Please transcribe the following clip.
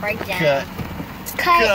Right down. Cut. Cut. Cut.